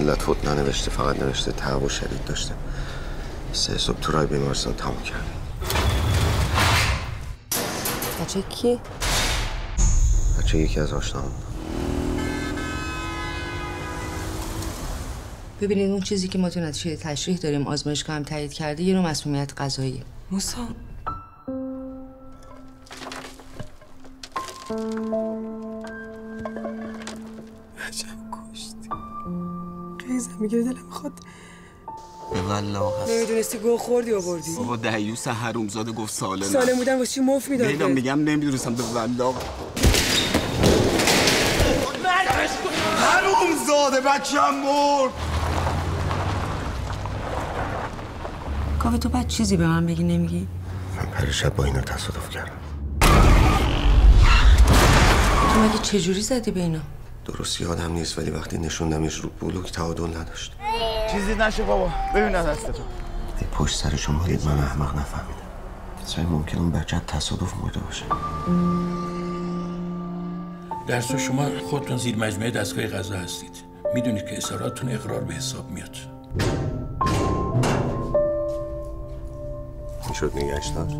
علت فوت ننوشته فقط نوشته تعب و شدید داشته. سه صبح تو رای بیمارستان تموم کرده بچه کیه؟ بچه یکی از آشنام ببینید اون چیزی که ما تو نتیجه تشریح داریم آزمایشگاه هم تایید کرده یه نوع مسمومیت غذایی. موسا. عجب. قیزم می‌گیره دلم می‌خواد. به والله هست. نمی‌دونستی گو خوردی آوردی بابا دیوس حرومزاده گفت سالم. سالم بودن واسه چی مف می‌داد میگم نمی‌دونستم. به والله. حرومزاده بچم مرد کاوه تو بعد چیزی به من بگی نمیگی؟ من پریشب با اینا تصادف کردم. تو مگه چجوری زدی به اینا؟ درست یادم نیست ولی وقتی نشوندمش رو بلوک تعادل نداشت. چیزی نشه بابا. ببین دست تو. ای پشت سر شما دید من احمق نفهمیدم. اصلا ممکن اون بچه تصادف مرده باشه. در تو شما خودتون زیر مجموعه دستگاه غذا هستید. می‌دونید که اظهاراتتون اقرار به حساب میاد. این شد نگهش داشت